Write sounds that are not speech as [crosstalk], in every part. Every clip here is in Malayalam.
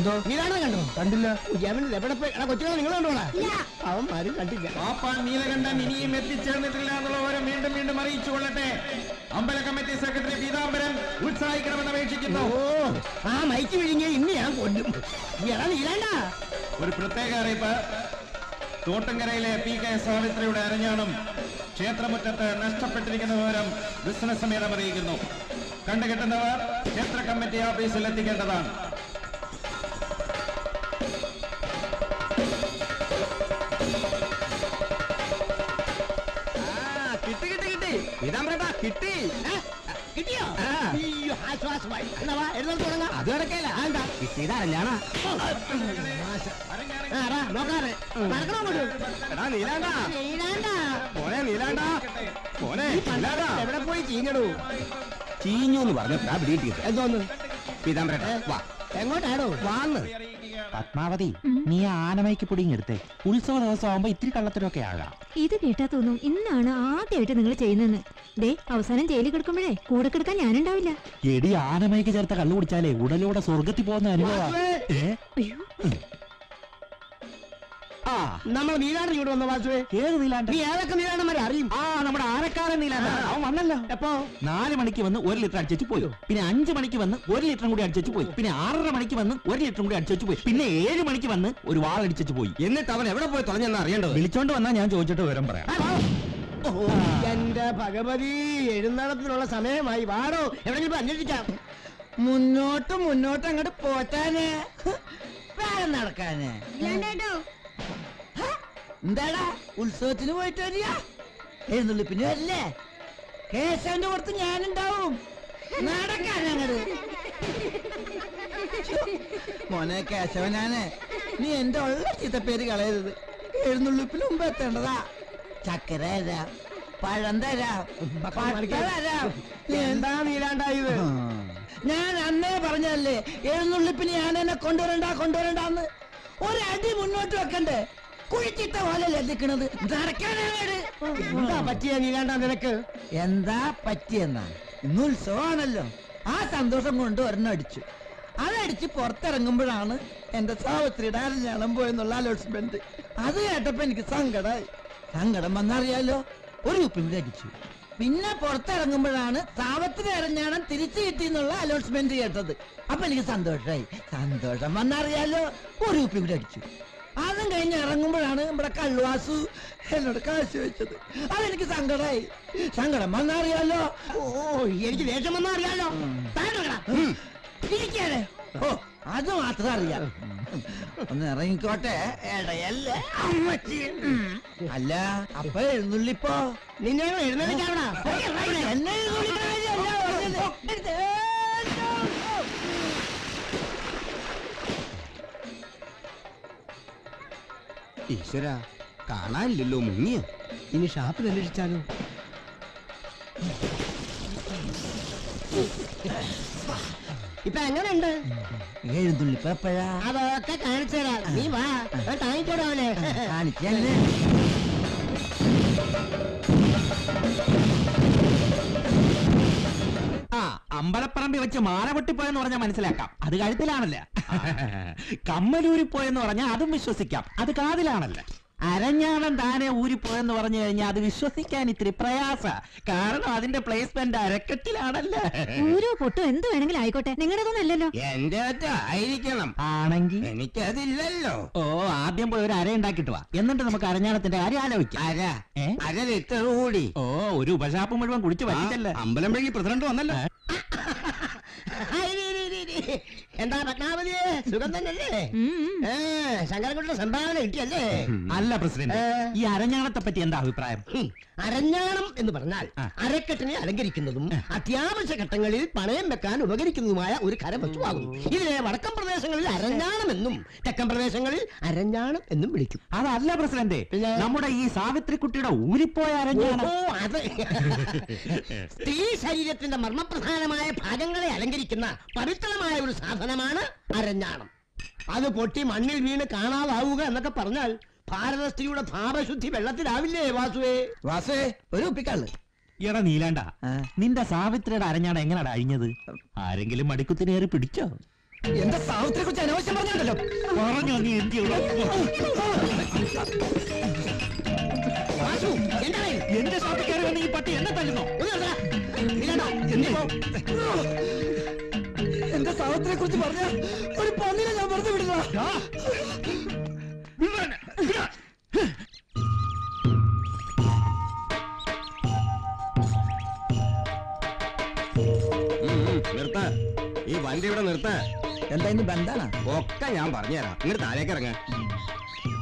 എന്തോ? നീലാണ്ട കണ്ടോ? കണ്ടില്ല. അവൻ എവിടെ പോയി എടാ കൊച്ചുകളെ നിങ്ങൾ കണ്ടോടാ അവൻ ആരും കണ്ടില്ല. പാപ്പാൻ നീലകണ്ഠൻ ഇനിയും എത്തിച്ചേർന്നിട്ടില്ല എന്നുള്ള വിവരം വീണ്ടും വീണ്ടും അറിയിച്ചു കൊള്ളട്ടെ. അമ്പല കമ്മിറ്റി സെക്രട്ടറി പീതാംബരൻ ഉത്സാഹിക്കണമെന്ന് അപേക്ഷിക്കുന്നു. ഓ ആ മൈക്ക് വിഴുങ്ങിയ ഇന്ന് ഞാൻ കൊല്ലും. എടാ നീലാണ്ട. ഒരു പ്രത്യേക അറിയിപ്പ്. തോട്ടങ്കരയിലെ പി കെ സാവിത്രിയുടെ അരഞ്ഞാണം ക്ഷേത്രമുറ്റത്ത് നഷ്ടപ്പെട്ടിരിക്കുന്ന വിവരം ബിസിനസ് സമേതം അറിയിക്കുന്നു. കണ്ടുകിട്ടുന്നവർ ക്ഷേത്ര കമ്മിറ്റി ഓഫീസിൽ എത്തിക്കേണ്ടതാണ്. പീതാംബരേട്ടാ കിട്ടി? കിട്ടിയോ? ആ. അയ്യോ ആശ്വാസമായി. എന്നാ വാ എഴുന്നേറ്റ് തുടങ്ങാം. അത് കിടക്കയില്ല. എന്താ? കിട്ടിയത് അരഞ്ഞാണാ ആടാ നോക്കാറ്. നടക്കണോ അങ്ങോട്ട്? എടാ നീലാണ്ടാ. നീലാണ്ട. മോനെ നീലാണ്ടാ. മോനെ നീലാണ്ടാ. എവിടെ പോയി ചീഞ്ഞടൂ? ചീഞ്ഞു എന്ന് പറഞ്ഞപ്പോഴാ പിടികിട്ടിയത് എന്തോന്ന്? പീതാംബരേട്ടാ വാ. എങ്ങോട്ടാണോ വാന്ന്. പത്മാവതി. നീ ആനമയ്ക്ക് പുടിങ് എടുത്തേ ഉത്സവ ദിവസം ആവുമ്പോ ഇത്തിരി കള്ളത്തിനൊക്കെ ആകാം ഇത് കേട്ടാ തോന്നും ഇന്നാണ് ആദ്യമായിട്ട് നിങ്ങൾ ചെയ്യുന്നതെന്ന്. ദേ അവസാനം ജയിലിൽ കിടക്കുമ്പോഴേ കൂടെ കിടക്കാൻ ഞാനുണ്ടാവില്ല. എടി ആനമയ്ക്ക് ചേർത്ത കള്ളു കുടിച്ചാലേ ഉടലൂടെ സ്വർഗത്തിൽ പോകുന്ന അനുഭവം ഏ? അയ്യോ. ആ നമ്മൾ നീലാണ്ട് ഇവിടെ വന്ന വാസുവേ? ഏത് നീലാണ്ട നീ ഏതൊക്കെ നീലാണ്ടന്മാരെ അറിയും? ആ നമ്മുടെ ആരക്കാരൻ നീലാണ്ട അവൻ വന്നല്ലോ. എപ്പോ? നാല് മണിക്ക് വന്ന് ഒരു ലിറ്റർ അടിച്ചു പോയോ. പിന്നെ അഞ്ച് മണിക്ക് വന്ന് ഒരു ലിറ്ററും കൂടി അടിച്ചു പോയി. പിന്നെ ആറര മണിക്ക് വന്ന് ഒരു ലിറ്ററും കൂടി അടിച്ചു പോയി. പിന്നെ ഏഴ് മണിക്ക് വന്ന് ഒരു വാൾ അടിച്ചു പോയി. എന്നിട്ട് അവൻ എവിടെ പോയി തുളഞ്ഞെന്ന് അറിയേണ്ടത്? വിളിച്ചോണ്ട് വന്നാ ഞാൻ ചോദിച്ചിട്ട് വിവരം പറയാം. എന്റെ ഭഗവതി എഴുന്നള്ളത്തിനുള്ള സമയമായി. വാടോ എവിടെങ്കിലും പോയി അന്വേഷിക്കാം. മുന്നോട്ട് മുന്നോട്ട് അങ്ങോട്ട് പോറ്റാനേ. വേറെ നടക്കാനേ? എന്താടാ? ഉത്സവത്തിന് പോയിട്ട് വരിക? എഴുന്നള്ളിപ്പിന് വരില്ലേ? കേശവന്റെ പുറത്ത് ഞാനുണ്ടാവും. നടക്കാനങ്ങട് മോനെ കേശവനാണ്. നീ എന്റെ ഉള്ള ചീത്തപ്പേര് കളയരുത്. എഴുന്നള്ളിപ്പിന് മുമ്പ് എത്തേണ്ടതാ. ചക്കര തരാം പഴം തരാം തരാം. എന്താ നീലാണ്ടായത് ഞാൻ അന്നേ പറഞ്ഞല്ലേ എഴുന്നള്ളിപ്പിന് ഞാൻ എന്നെ കൊണ്ടുവരണ്ട കൊണ്ടുവരണ്ടെന്ന്. ഒരടി മുന്നോട്ട് വെക്കണ്ടേ? കുഴിച്ചിട്ട പോലല്ലേ നടക്കാനാണ് എന്താ പറ്റിയ നീലാണ്ട നിനക്ക്? എന്താ പറ്റിയെന്നാ? ഇന്ന് ഉത്സവമാണല്ലോ ആ സന്തോഷം കൊണ്ട് ഒരെണ്ണം അടിച്ചു. അതടിച്ച് പുറത്തിറങ്ങുമ്പോഴാണ് എന്റെ സാവിത്രിയുടെ അരഞ്ഞാണം പോയെന്നുള്ള അലോട്ട്മെന്റ്. അത് കേട്ടപ്പോ എനിക്ക് സങ്കടമായി സങ്കടം വന്നറിയാലോ? ഒരു ഉപ്പും കൂടി അടിച്ചു. പിന്നെ പുറത്തിറങ്ങുമ്പോഴാണ് സാവത്തിന് അരഞ്ഞാണം തിരിച്ചു കിട്ടി എന്നുള്ള അലോട്ട്മെന്റ് കേട്ടത്. അപ്പൊ എനിക്ക് സന്തോഷമായി സന്തോഷം വന്നറിയാലോ? ഒരു ഉപ്പി കൂടി അടിച്ചു. അതും കഴിഞ്ഞ് ഇറങ്ങുമ്പോഴാണ് നമ്മുടെ കള്ളുവാസു എന്നോട് കാശ് വെച്ചത്. അതെനിക്ക് സങ്കടമായി സങ്കടം വന്നറിയാലോ? ഓ എനിക്ക് ദേഷ്യം വന്നറിയാലോ? ഇരിക്കാതെ ഓ അത് മാത്രം അറിയാം. ഒന്ന് ഇറങ്ങിക്കോട്ടെ. ഇടയല്ലേ. അമ്മച്ചി. അല്ല അപ്പൊ എഴുന്നള്ളിപ്പോ. നിന്നെ എഴുന്നള്ളിക്കാവണ എന്നെ ഈശ്വര കാണാനില്ലല്ലോ മുങ്ങിയോ. ഇനി ഷാപ്പിൽ അന്വേഷിച്ചാലോ ഇപ്പൊ എങ്ങനെയുണ്ട് എഴുന്നള്ളിപ്പോ എപ്പോഴാ അതൊക്കെ കാണിച്ചതാ നീ വാ കാണിച്ചോടാ അവനെ. കാണിച്ചല്ലേ ആ അമ്പലപ്പറമ്പി വെച്ച് മാല പൊട്ടിപ്പോയെന്ന് പറഞ്ഞാൽ മനസ്സിലാക്കാം. അത് കഴുത്തിലാണല്ല? കമ്മലൂരി പോയെന്ന് പറഞ്ഞാൽ അതും വിശ്വസിക്കാം അത് കാതിലാണല്ല അരഞ്ഞാണം താനെ ഊരിപ്പോയെന്ന് പറഞ്ഞു കഴിഞ്ഞാൽ അത് വിശ്വസിക്കാൻ ഇത്തിരി പ്രയാസ കാരണം അതിന്റെ പ്ലേസ്മെന്റ് അരക്കെട്ടിലാണല്ലേ ഓരോ പൊട്ടും എന്ത് വേണമെങ്കിലും ആയിക്കോട്ടെ നിങ്ങളുടെതൊന്നല്ലല്ലോ എന്റെ ആയിരിക്കണം ആണെങ്കിൽ എനിക്കതില്ലല്ലോ ഓ ആദ്യം പോയി ഒരു അര ഉണ്ടാക്കിട്ട് വാ എന്നിട്ട് നമുക്ക് അരഞ്ഞാണത്തിന്റെ കാര്യം ആലോചിക്കാം അര ഏ? അര ലിറ്റർ കൂടി ഓ ഒരു ഉപശാപ്പ് മുഴുവൻ കുടിച്ചു പറ്റിച്ചല്ലേ അമ്പലം വഴി പ്രസിഡന്റ് വന്നല്ലോ എന്താ പത്മാവതി സുഖം തന്നെയല്ലേ. ശങ്കരൻകുട്ടിയുടെ സംഭാവന കിട്ടിയല്ലേ? അല്ല പ്രസിഡന്റ്. ഈ അരഞ്ഞാണത്തെ പറ്റി എന്താ അഭിപ്രായം? അരഞ്ഞാണം എന്ന് പറഞ്ഞാൽ അരക്കെട്ടിനെ അലങ്കരിക്കുന്നതും അത്യാവശ്യ ഘട്ടങ്ങളിൽ പണയം വെക്കാൻ ഉപകരിക്കുന്നതുമായ ഒരു കരവസ്തുവാകും ഇതിനെ വടക്കൻ പ്രദേശങ്ങളിൽ അരഞ്ഞാണം എന്നും തെക്കൻ പ്രദേശങ്ങളിൽ അരഞ്ഞാണം എന്നും വിളിക്കും. അതല്ല പ്രസിഡന്റ്? നമ്മുടെ ഈ സാവിത്രി കുട്ടിയുടെ ഊരിപ്പോയ അരഞ്ഞാണം. അത് [laughs] സ്ത്രീ ശരീരത്തിന്റെ മർമ്മപ്രധാനമായ ഭാഗങ്ങളെ അലങ്കരിക്കുന്ന പവിത്രമായ ഒരു സാധനമാണ് അരഞ്ഞാണം. അത് പൊട്ടി മണ്ണിൽ വീണ് കാണാതാവുക എന്നൊക്കെ പറഞ്ഞാൽ ഭാരത സ്ത്രീയുടെ ഭാവശുദ്ധി വെള്ളത്തിലാവില്ലേ വാസുവേ? വാസുവേ ഒരു ഉപ്പിക്കള്ള് എടാ നീലാണ്ട നിന്റെ സാവിത്രിയുടെ അരഞ്ഞാണ് എങ്ങനെയാണ് അഴിഞ്ഞത്? ആരെങ്കിലും മടിക്കുത്തിനേറി പിടിച്ചോ? എന്റെ സാവിത്രിയെ കുറിച്ച് അനാവശ്യം പറഞ്ഞാണല്ലോ പറഞ്ഞു നീ എന്ത് കുറിച്ച് പറഞ്ഞ ഒരു പന്നിനെ ഞാൻ വെറുതെ വിടുക. നിർത്ത. ഈ വണ്ടി ഇവിടെ നിർത്ത. എന്താ ഇനി ബന്ധാണ്? ഒക്കെ ഞാൻ പറഞ്ഞുതരാം. ഇങ്ങോട്ട് താഴേക്ക് ഇറങ്ങ.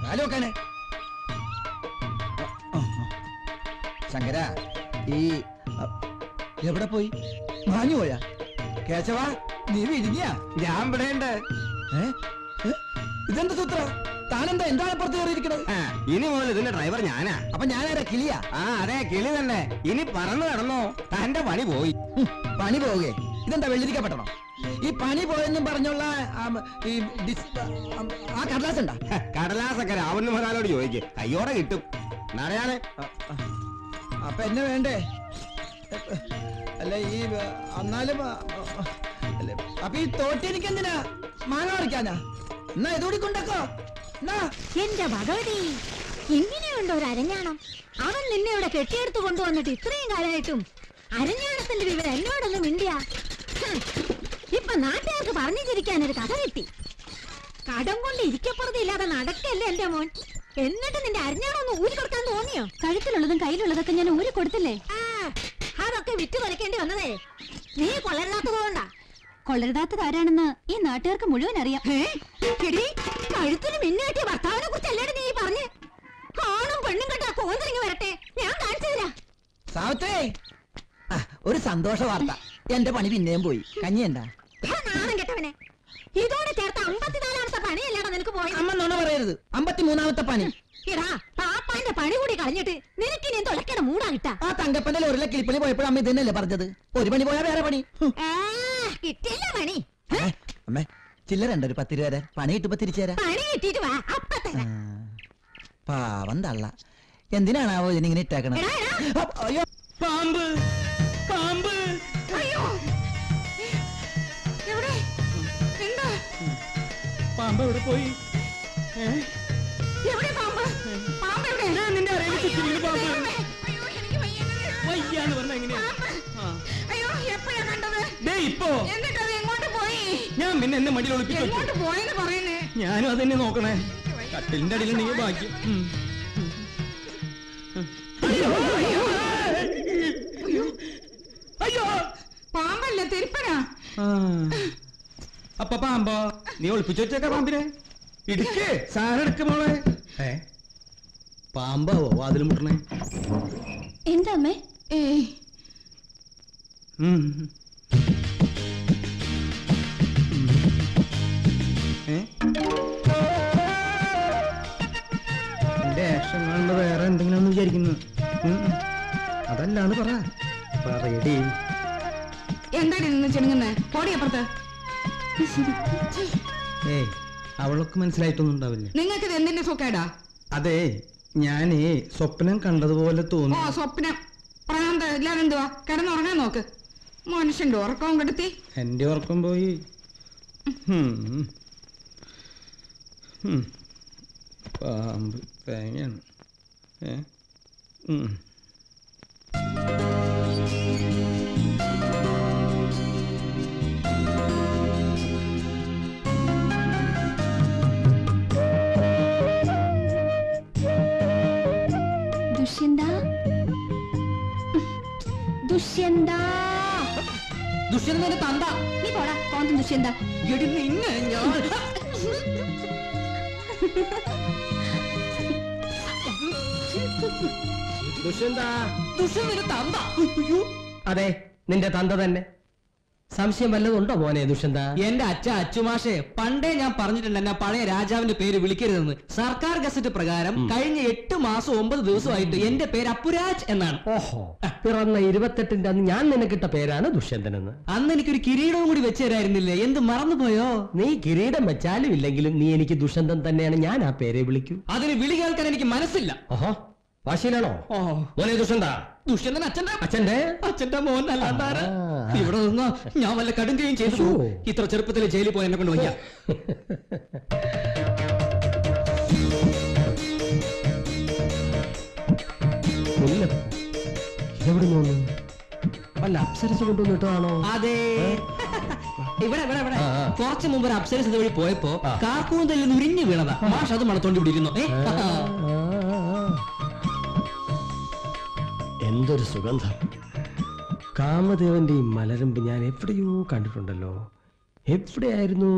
കാലുവെക്കാനെ ശങ്കര ഈ എവിടെ പോയി? മാഞ്ഞു പോയാ? കേശവ? നീ വിരിഞ്ഞാ ഞാൻ ഇവിടെ ഉണ്ട്. ഏ? ഏ? ഇതെന്ത് സൂത്ര? താനെന്താ എന്താണ് പുറത്ത് കയറിയിരിക്കണത്? ഇനി മുതൽ ഇതിന്റെ ഡ്രൈവർ ഞാനാ. അപ്പൊ ഞാനാരാ? കിളിയാ? ആ അതെ കിളി തന്നെ. ഇനി പറന്നു കിടന്നോ തന്റെ പണി പോയി. പണി പോവുകയെ. ഇതെന്താ വെള്ളിരിക്കപ്പെട്ടണോ ഈ പണി പോയെന്നും പറഞ്ഞുള്ള ഈ ആ, കടലാസ് ഉണ്ടാ കടലാസൊക്കെ രാവണ മഹാനോട് ചോദിക്കേ. കയ്യോടെ കിട്ടും. എന്നറിയാതെ അപ്പൊ എന്നെ വേണ്ടേ? അല്ല ഈ എന്നാലും അല്ല, അപ്പൊ ഈ എന്തിനാ? മാങ്ങ പറിക്കാനാ? എന്നാ ഇതുകൂടി കൊണ്ടക്കോ എന്നാ? എന്റെ ഭഗവതി എങ്ങനെയുണ്ട് ഒരു അരഞ്ഞാണം? അവൻ നിന്നെ ഇവിടെ കെട്ടിയെടുത്ത് കൊണ്ടുവന്നിട്ട് ഇത്രയും കാലമായിട്ടും അരഞ്ഞാണത്തിന്റെ വിവരം എന്നോടൊന്നും മിണ്ടിയ? ഇപ്പൊ നാട്ടുകാർക്ക് പറഞ്ഞു ചിരിക്കാൻ ഒരു കഥ കിട്ടി. കടം കൊണ്ട് ഇരിക്കപ്പുറത്ത് ഇല്ലാതെ നടക്കല്ലേ എന്റെ മോൻ? എന്നിട്ട് നിന്റെ അരഞ്ഞാണൊന്ന് ഊരി കൊടുക്കാൻ തോന്നിയോ? കഴുത്തിലുള്ളതും കയ്യിലുള്ളതൊക്കെ ഞാൻ ഊരി കൊടുത്തില്ലേ? അതൊക്കെ വിറ്റ് തുലക്കേണ്ടി വന്നതേ. നീ കൊള്ളരുതാത്തത് കൊണ്ടാ. കൊള്ളരുതാത്തത് ആരാണെന്ന് ഈ നാട്ടുകാർക്ക് മുഴുവൻ അറിയാം. കഴുത്തിന് മിന്നുകെട്ടിയ ഭർത്താവിനെ കുറിച്ചല്ലേ നീ പറഞ്ഞ്? ആണും പെണ്ണും കണ്ടാ കോന്തിരിങ്ങി വരട്ടെ? ഞാൻ കാണിച്ചതില്ല സാവിത്രേ ആ, ഒരു സന്തോഷ വാർത്ത. എന്റെ പണി പിന്നെയും പോയി. കഞ്ഞിയണ്ട നാണം കെട്ടവനെ. ഇതോടെ ചേർത്ത് അമ്പത്തിനാലാമത്തെ പണിയല്ലേടാ നിനക്ക് പോയത്? അമ്മ നുണ പറയരുത്. അമ്പത്തിമൂന്നാമത്തെ പണി. ഇടാ പാപ്പാന്റെ പണി കൂടി കളഞ്ഞിട്ട് നിനക്ക് നീ തുളക്കണ മൂടാ കിട്ടാ. ആ തങ്കപ്പന്റെ ലോറിലെ കിളിപ്പണി പോയപ്പോഴും അമ്മ ഇതന്നെയല്ലേ പറഞ്ഞത്? ഒരു പണി പോയാ വേറെ പണി. ഹും. ആ, കിട്ടില്ല പണി ഏ, അമ്മേ ചില്ലറ ഉണ്ട് ഒരു പത്ത് രൂപ വരെ പണി കിട്ടുമ്പോ തിരിച്ചു തരാം പണി കിട്ടിയിട്ട് വാ അപ്പ ആ, തരാം പാവം തള്ള എന്തിനാണാവോ ഇതിനിങ്ങനെ ഇട്ടേക്കണത് എടാ, എടാ. അപ്പ്, അയ്യോ പാമ്പ് പാമ്പ് അയ്യോ എവിടെ എന്താ പാമ്പ് എവിടെ പോയി പിന്നെ എന്നെ മടിയിൽ ഒളിപ്പിച്ചു എങ്ങോട്ട് പോയെന്ന് പറയുന്നേ? ഞാനും അതെന്നെ നോക്കണേ. കട്ടിലിന്റെ അടിയിൽ നീ ബാക്കി അയ്യോ. പാമ്പല്ലേ തെരുപ്പനാ? ആ. അപ്പൊ പാമ്പോ? നീ ഒളിപ്പിച്ചു വെച്ചേക്ക പാമ്പിനെ. ഇടിക്കേ. സാധനം എടുക്കുമ്പോളെ മോളെ. ഏ? പാമ്പാവോ വാതിൽ മുട്ടണേ? എന്താ അമ്മേ. ഏ? എന്തെങ്കിലും വിചാരിക്കുന്നു അതല്ലാണ് അതല്ലാന്ന് പറ. പറയടി. എന്താണ് നിന്ന് ചെണുങ്ങുന്നേ? പൊടിയപ്പുറത്ത് ഏയ് അവൾക്ക് മനസ്സിലായിട്ടൊന്നും ഉണ്ടാവില്ല. നിങ്ങൾക്ക് ഇത് എന്തിന്റെ സുഖേടാ അതെ ഞാനേ സ്വപ്നം കണ്ടതുപോലെ ഓ തോന്നി സ്വപ്നം. പ്രാന്ത ഇല്ലാതെ എന്തുവാ? കിടന്നുറങ്ങാൻ നോക്ക്. മനുഷ്യന്റെ ഉറക്കവും കെടുത്തി. എന്റെ ഉറക്കം പോയി. പാമ്പ് തേങ്ങയാണ്. ഏ. ദുഷ്യന്ത? ദുഷ്യന്ത? ദുഷ്യന്തന്റെ തന്ത. നീ പോടാ കോന്തം ദുഷ്യന്ത. എടി നിന്നെ ഞാൻ. [laughs] തന്ത. അതെ നിന്റെ തന്ത തന്നെ. സംശയം വല്ലതുണ്ടോ മോനെ ദുഷ്യന്ത? എന്റെ അച്ഛ അച്ചുമാഷെ പണ്ടേ ഞാൻ പറഞ്ഞിട്ടുണ്ട് എന്നെ പഴയ രാജാവിന്റെ പേര് വിളിക്കരുതെന്ന്. സർക്കാർ ഗസറ്റ് പ്രകാരം കഴിഞ്ഞ എട്ട് മാസം ഒമ്പത് ദിവസമായിട്ട് എന്റെ പേര് അപ്പുരാജ് എന്നാണ്. ഓഹോ പിറന്ന ഇരുപത്തെട്ടിന്റെ അന്ന് ഞാൻ നിനക്കിട്ട പേരാണ് ദുഷ്യന്തനെന്ന്. അന്ന് എനിക്കൊരു കിരീടവും കൂടി വെച്ചു തരായിരുന്നില്ലേ എന്ത് മറന്നുപോയോ? നീ കിരീടം വെച്ചാലും ഇല്ലെങ്കിലും നീ എനിക്ക് ദുഷ്യന്തൻ തന്നെയാണ് ഞാൻ ആ പേരെ വിളിക്കൂ. അതിന് വിളി കേൾക്കാൻ എനിക്ക് മനസ്സില്ല. ഓഹോ. വാശിയിലാണോ? മോനെ ദുഷ്യന്ത. ദുഷ്യന്തൻ അച്ഛന്റെ അച്ഛന്റെ അച്ഛന്റെ മോൻ അല്ലാണ്ടാര് ഇവിടെ നിന്ന്? ഞാൻ വല്ല കടുങ്കയും ചെയ്തു ഇത്ര ചെറുപ്പത്തിൽ ജയിലിൽ പോയി എന്നെ കൊണ്ട് വയ്യ. വല്ല അപ്സരസ് കൊണ്ടുവന്ന് ഇട്ടതാണോ? അതെ. ഇവിടെ ഇവിടെ ഇവിടെ. ആ, ആ. കുറച്ച് മുമ്പ് ഒരു അപ്സരസ് വഴി പോയപ്പോ ആ. കാക്കൂന്തലിൽ നിന്ന് ഉരിഞ്ഞു വീണതാ. മാഷ് അത് മണത്തോണ്ടി ഇവിടെ എന്തൊരു സുഗന്ധം. കാമദേവന്റെ ഈ മലരമ്പ് ഞാൻ എവിടെയോ കണ്ടിട്ടുണ്ടല്ലോ. എവിടെയായിരുന്നു?